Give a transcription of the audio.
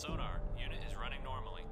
Sonar. Unit is running normally.